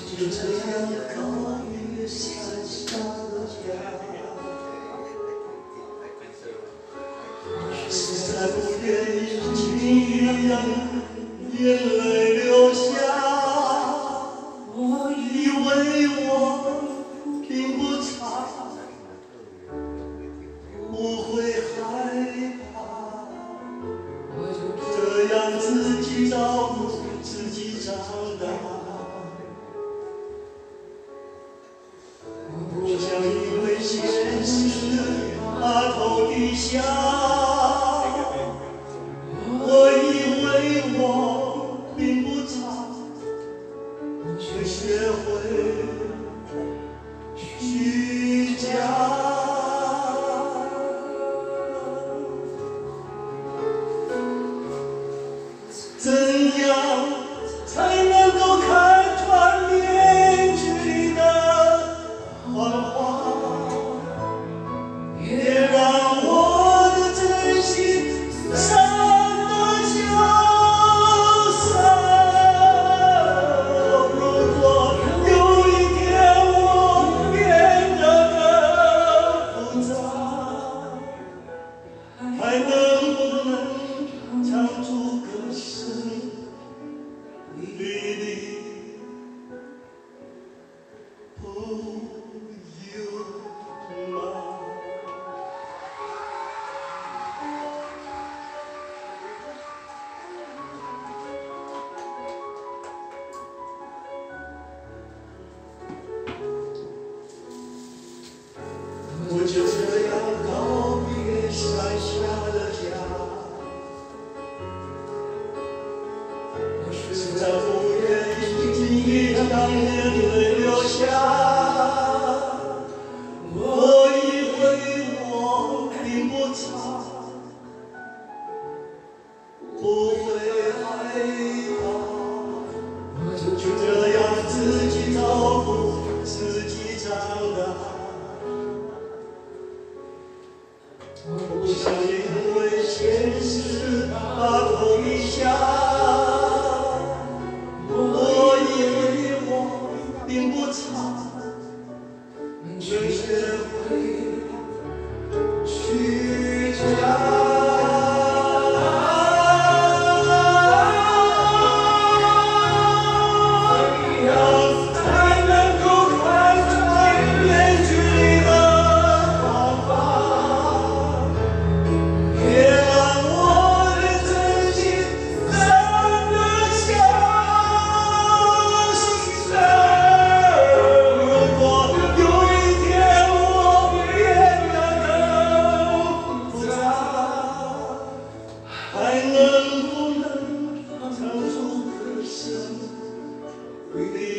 就这样躲雨伞下，我实在不愿意这样，眼泪流下。我以为我并不差，不会害怕，这样自己照顾自己长大。Yeah. 就这样告别山下的家，不愿意眼泪流下。我以为我并不差，会害怕。我就。我不相信，因为现实把头低下。We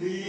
the